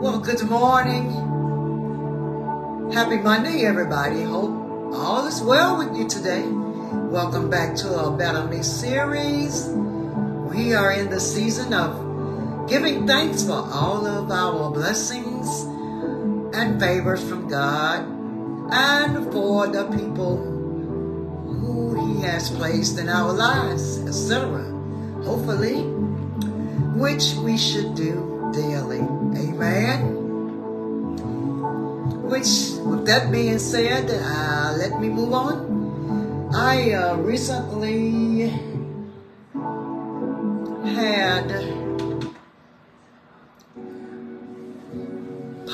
Well, good morning. Happy Monday, everybody. Hope all is well with you today. Welcome back to our Better Me series. We are in the season of giving thanks for all of our blessings and favors from God and for the people who He has placed in our lives, etc. Hopefully, which we should do that being said, uh, let me move on. I uh, recently had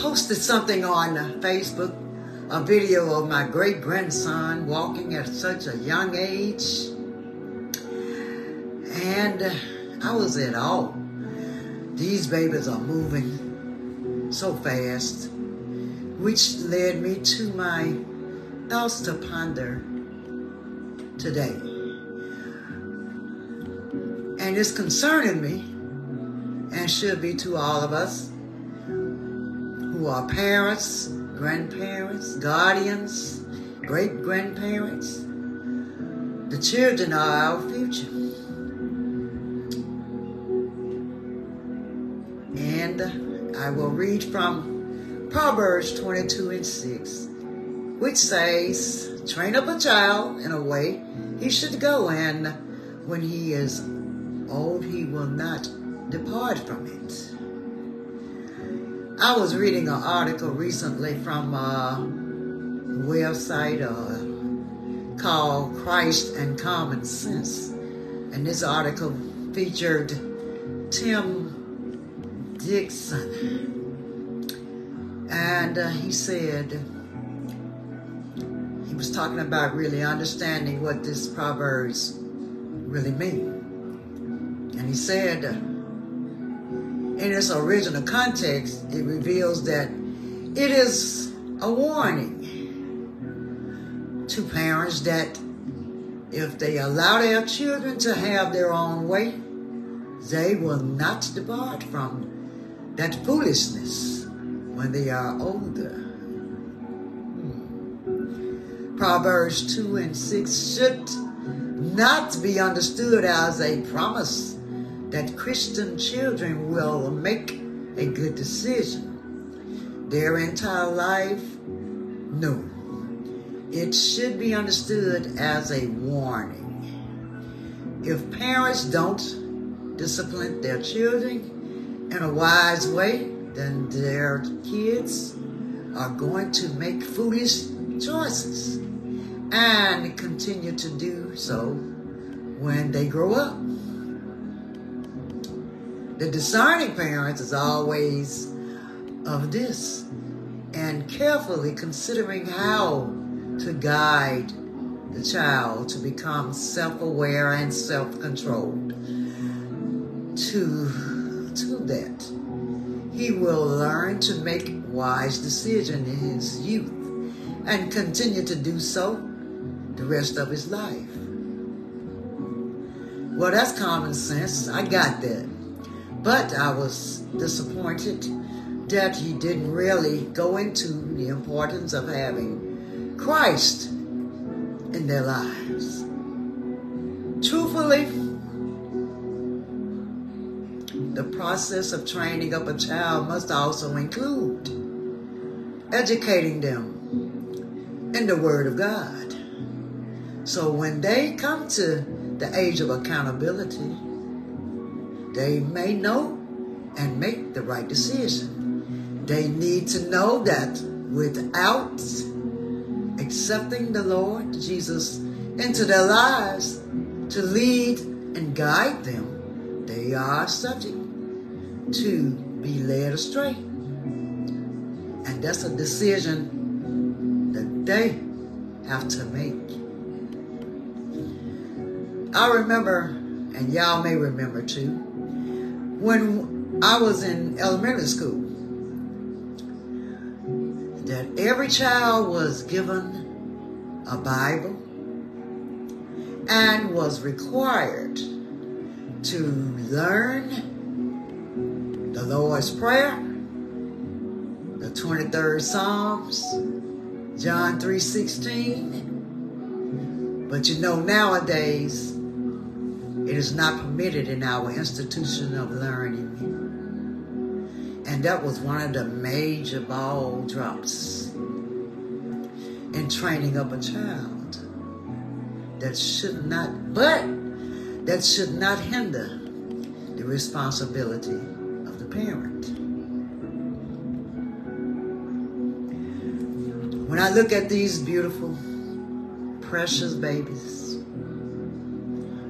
posted something on Facebook, a video of my great grandson walking at such a young age. And I was at all. These babies are moving so fast, which led me to my thoughts to ponder today. And it's concerning me and should be to all of us who are parents, grandparents, guardians, great grandparents. The children are our future. And I will read from Proverbs 22 and 6, which says, Train up a child in a way he should go, and when he is old, he will not depart from it. I was reading an article recently from a website uh, called Christ and Common Sense. And this article featured Tim Dixon. And uh, he said, he was talking about really understanding what this Proverbs really mean. And he said, in its original context, it reveals that it is a warning to parents that if they allow their children to have their own way, they will not depart from that foolishness when they are older. Proverbs 2 and 6 should not be understood as a promise that Christian children will make a good decision their entire life. No. It should be understood as a warning. If parents don't discipline their children, in a wise way, then their kids are going to make foolish choices and continue to do so when they grow up. The discerning parents is always of this and carefully considering how to guide the child to become self-aware and self-controlled to to that. He will learn to make wise decisions in his youth and continue to do so the rest of his life. Well, that's common sense. I got that. But I was disappointed that he didn't really go into the importance of having Christ in their lives. Truthfully, the process of training up a child must also include educating them in the Word of God. So when they come to the age of accountability, they may know and make the right decision. They need to know that without accepting the Lord Jesus into their lives to lead and guide them, they are subject to be led astray. And that's a decision that they have to make. I remember, and y'all may remember too, when I was in elementary school, that every child was given a Bible and was required to learn the Lord's Prayer the 23rd Psalms, John 3.16. But you know, nowadays, it is not permitted in our institution of learning. And that was one of the major ball drops in training up a child. That should not, but that should not hinder the responsibility parent. When I look at these beautiful, precious babies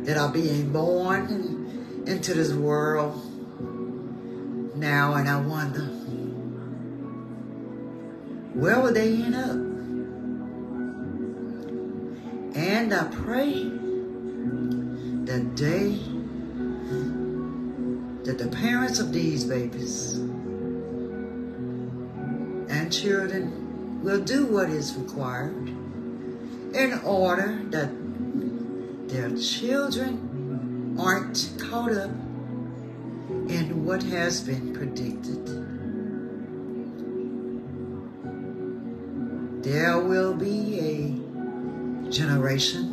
that are being born into this world now, and I wonder, where will they end up? And I pray that they, that the parents of these babies and children will do what is required in order that their children aren't caught up in what has been predicted. There will be a generation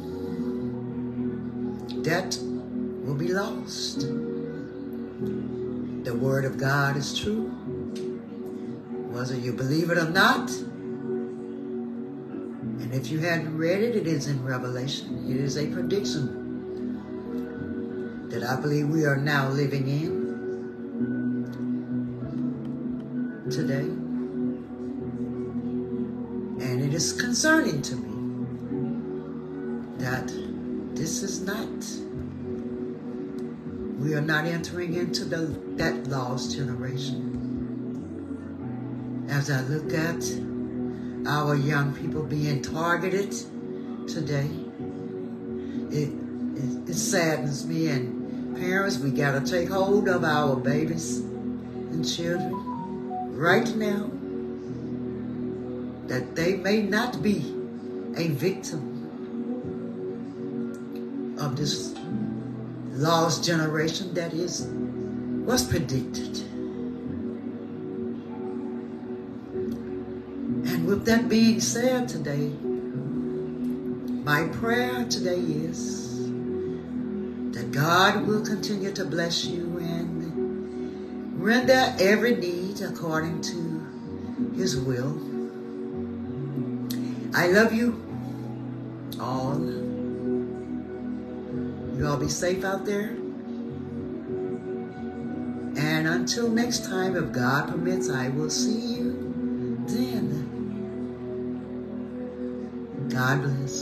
that will be lost. The Word of God is true. Whether you believe it or not, and if you hadn't read it, it is in Revelation. It is a prediction that I believe we are now living in today. And it is concerning to me that this is not, we are not entering into the, that lost generation. As I look at our young people being targeted today, it, it, it saddens me. And parents, we got to take hold of our babies and children right now that they may not be a victim of this lost generation that is was predicted. And with that being said today, my prayer today is that God will continue to bless you and render every need according to his will. I love you all. You all be safe out there. And until next time, if God permits, I will see you then. God bless.